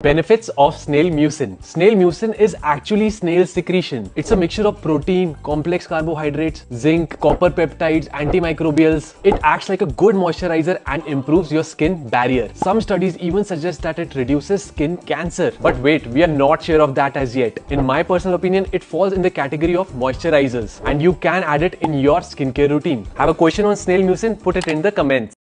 Benefits of snail mucin. Snail mucin is actually snail secretion. It's a mixture of protein, complex carbohydrates, zinc, copper peptides, antimicrobials. It acts like a good moisturizer and improves your skin barrier. Some studies even suggest that it reduces skin cancer. But wait, we are not sure of that as yet. In my personal opinion, it falls in the category of moisturizers and you can add it in your skincare routine. Have a question on snail mucin? Put it in the comments.